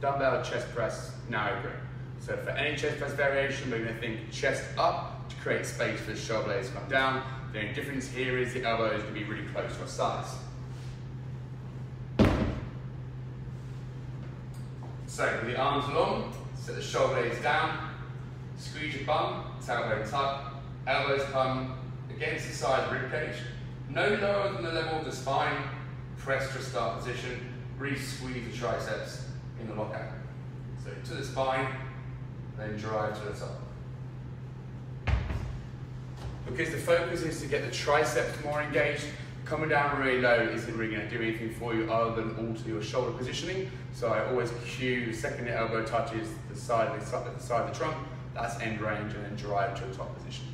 dumbbell chest press narrow grip. So for any chest press variation, we're going to think chest up to create space for the shoulder blades to come down. The only difference here is the elbow is to be really close to our sides. So with the arms long, set the shoulder blades down, squeeze your bum, tailbone tuck, elbows come against the side of the rib cage, no lower than the level of the spine, press to start position, really squeeze the triceps in the lockout. So to the spine, then drive to the top. Because the focus is to get the triceps more engaged, coming down really low isn't really going to do anything for you other than alter your shoulder positioning. So I always cue second elbow touches the side the side of the trunk, that's end range, and then drive to the top position.